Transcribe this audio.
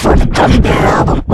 for the Gummy Bear album